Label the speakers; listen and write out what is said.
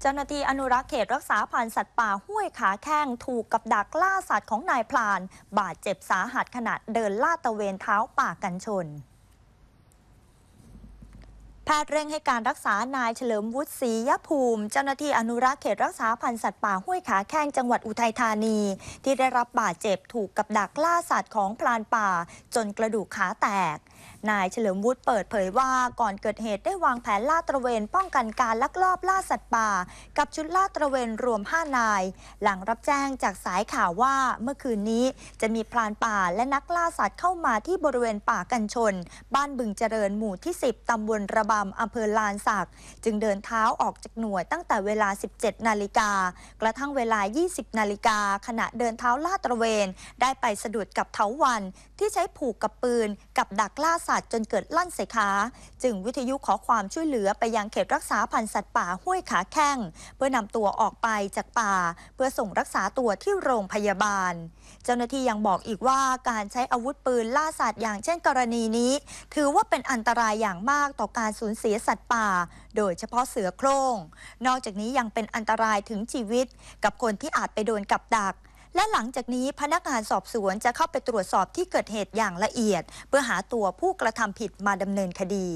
Speaker 1: เจ้าหน้าที่อนุรักษ์เขตรักษาพันธุ์สัตว์ป่าห้วยขาแข้งถูกกับดักล่าสัตว์ของนายพลาน บาดเจ็บสาหัสขณะเดินลาดตะเวนเท้าป่ากันชน แพทย์เร่งให้การรักษานายเฉลิมวุฒิศรียภูมิ เจ้าหน้าที่อนุรักษ์เขตรักษาพันธุ์สัตว์ป่าห้วยขาแข้งจังหวัดอุทัยธานี ที่ได้รับบาดเจ็บถูกกับดักล่าสัตว์ของพลานป่า จนกระดูกขาแตก นายเฉลิมวุฒิเปิดเผยว่าก่อนเกิดเหตุได้วางแผนลาดตระเวนป้องกันการลักลอบล่าสัตว์ป่า กับชุดลาดตระเวนรวม 5 นาย หลังรับแจ้งจากสายข่าวว่าเมื่อคืนนี้จะมีพลานป่าและนักล่าสัตว์เข้ามาที่บริเวณป่ากันชน บ้านบึงเจริญหมู่ที่ 10ตำบลระบาำอำเภอลานสัก จึงเดินเท้าออกจากหน่วยตั้งแต่เวลา 17 นาฬิกา กระทั่งเวลา 20 นาฬิกา ขณะเดินเท้าลาดตระเวน ได้ไปสะดุดกับเถาวัน ที่ใช้ผูกกับปืน กับดักล่าสัตว์จนเกิดลั่นใส่ขา จึงวิทยุขอความช่วยเหลือไปยังเขตรักษาพันธุ์สัตว์ป่าห้วยขาแข้ง เพื่อนำตัวออกไปจากป่า เพื่อส่งรักษาตัวที่โรงพยาบาล เจ้าหน้าที่ยังบอกอีกว่าการใช้อาวุธปืนล่าสัตว์อย่างเช่นกรณีนี้ ถือว่าเป็นอันตรายอย่างมากต่อการสูญเสียสัตว์ป่า โดยเฉพาะเสือโคร่ง นอกจากนี้ยังเป็นอันตรายถึงชีวิต กับคนที่อาจไปโดนกับดัก และหลังจากนี้พนักงานสอบสวนจะเข้าไปตรวจสอบที่เกิดเหตุอย่างละเอียด เพื่อหาตัวผู้กระทำผิดมาดำเนินคดี